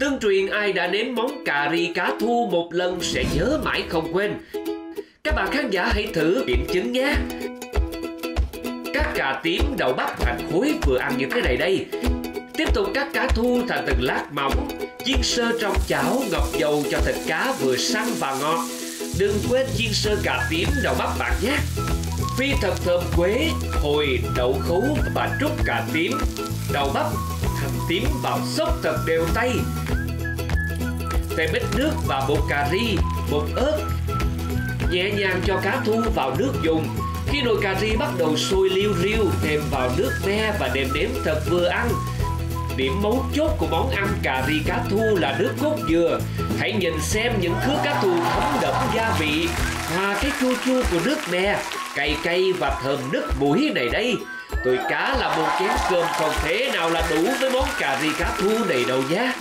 Tương truyền ai đã nếm món cà ri cá thu một lần sẽ nhớ mãi không quên. Các bạn khán giả hãy thử kiểm chứng nhé. các cà tím đậu bắp thành khối vừa ăn như thế này đây. Tiếp tục cắt cá thu thành từng lát mỏng, chiên sơ trong chảo ngập dầu cho thịt cá vừa săn và ngọt. Đừng quên chiên sơ cà tím đậu bắp bạn nhé. Phi thật thơm quế, hồi, đậu khấu và trút cà tím, đậu bắp thành tím vào sốt thật đều tay. Thêm ít nước và bột cà ri, bột ớt. Nhẹ nhàng cho cá thu vào nước dùng. Khi nồi cà ri bắt đầu sôi liu riu, thêm vào nước me và nêm nếm thật vừa ăn. Điểm mấu chốt của món ăn cà ri cá thu là nước cốt dừa. Hãy nhìn xem những thứ cá thu thấm đậm gia vị, hòa cái chua chua của nước me, cay cay và thơm nức mũi này đây. Tôi cá là một chén cơm không thể nào là đủ với món cà ri cá thu này đâu nhé.